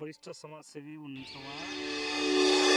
वरिष्ठ समाजसेवी हुनुहुन्छ उहाँ।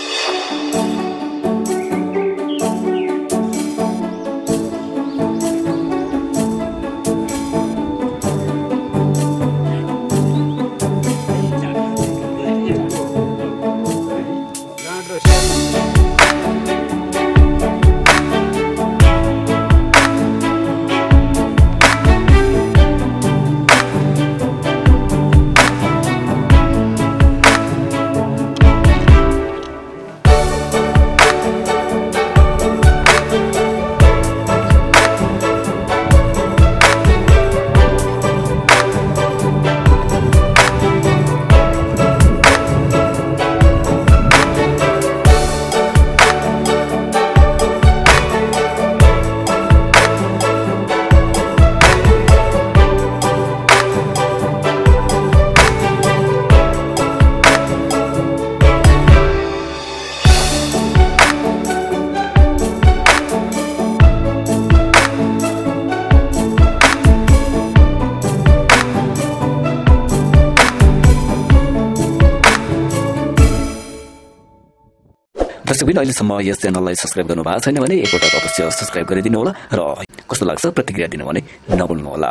दर्शकबिन अहिलेसम्म यस च्यानललाई सब्सक्राइब गर्नु भएको छैन भने एकपल्ट अवश्य सब्सक्राइब गरिदिनु होला र कस्तो लाग्छ प्रतिक्रिया दिनु भने नभुल्नु होला